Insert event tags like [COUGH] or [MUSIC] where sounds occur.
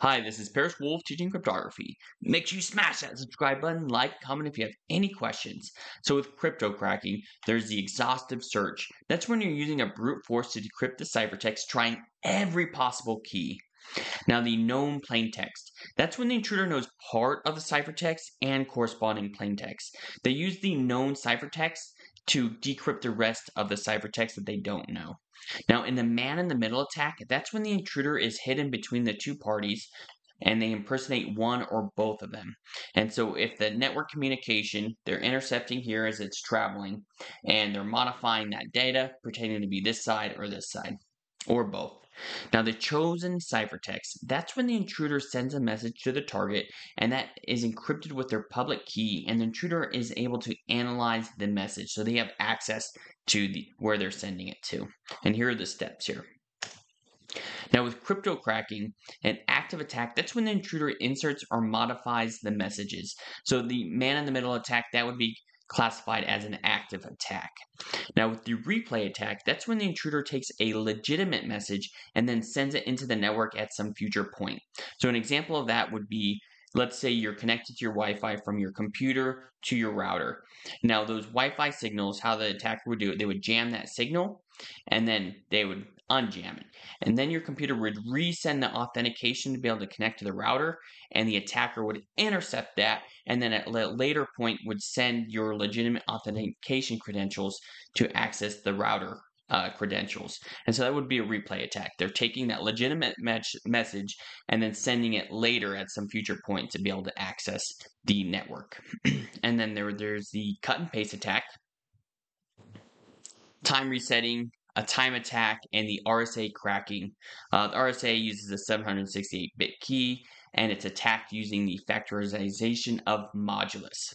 Hi, this is Paris Wolf teaching cryptography. Make sure you smash that subscribe button, like, comment if you have any questions. So with crypto cracking, there's the exhaustive search. That's when you're using a brute force to decrypt the ciphertext, trying every possible key. Now the known plaintext. That's when the intruder knows part of the ciphertext and corresponding plaintext. They use the known ciphertext to decrypt the rest of the ciphertext that they don't know. Now, in the man in the middle attack, that's when the intruder is hidden between the two parties and they impersonate one or both of them. And so if the network communication, they're intercepting here as it's traveling, and they're modifying that data, pretending to be this side or this side, or both. Now, the chosen ciphertext, that's when the intruder sends a message to the target and that is encrypted with their public key, and the intruder is able to analyze the message. So they have access to the, where they're sending it to. And here are the steps here. Now, with crypto cracking, an active attack, that's when the intruder inserts or modifies the messages. So the man in the middle attack, that would be classified as an active attack. Now, with the replay attack, that's when the intruder takes a legitimate message and then sends it into the network at some future point. So, an example of that would be let's say you're connected to your Wi-Fi from your computer to your router. Now those Wi-Fi signals, how the attacker would do it, they would jam that signal and then they would unjam it. And then your computer would resend the authentication to be able to connect to the router, and the attacker would intercept that, and then at a later point would send your legitimate authentication credentials to access the router uh, credentials. And so that would be a replay attack. They're taking that legitimate message and then sending it later at some future point to be able to access the network. [CLEARS THROAT] and then there, there's the cut and paste attack, time resetting, a time attack, and the RSA cracking. Uh, the RSA uses a 768 bit key and it's attacked using the factorization of modulus.